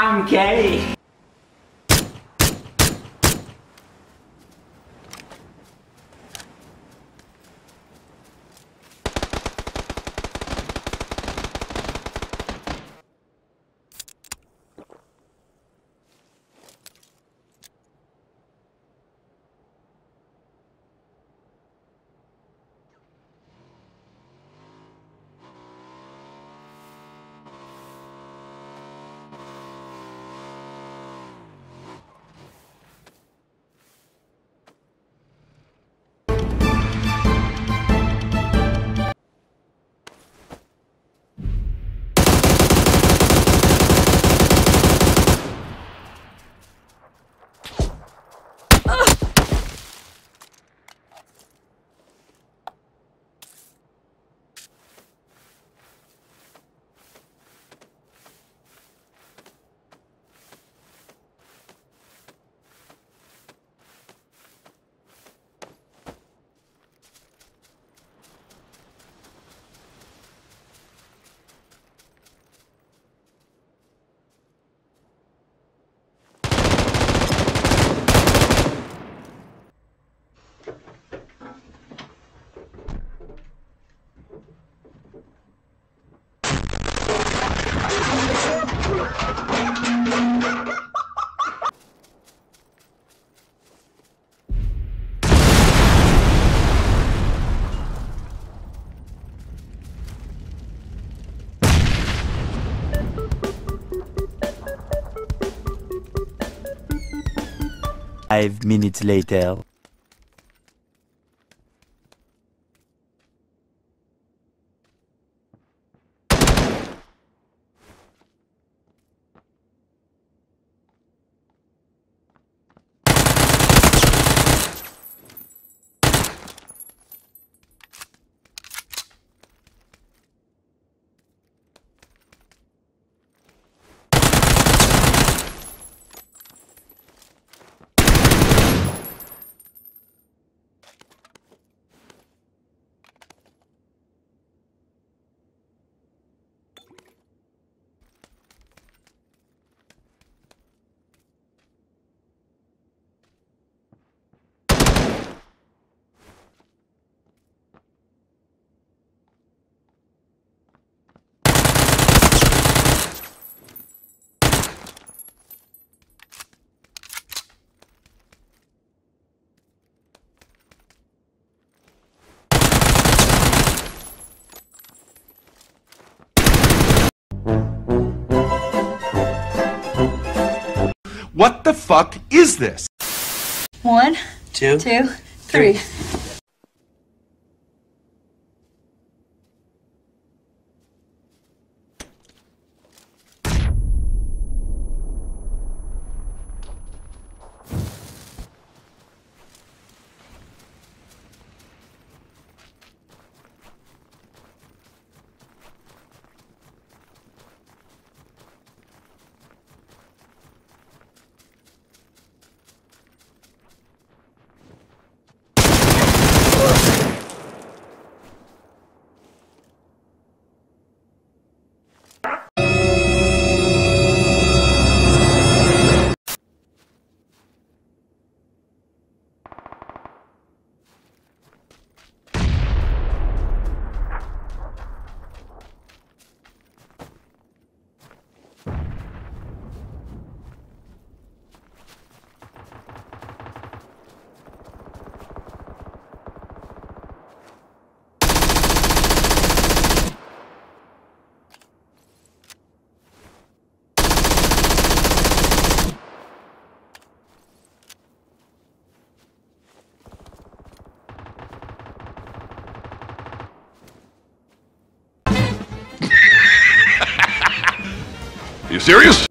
I'm gay. Five minutes later. The fuck is this? One, Two. two, three. You serious?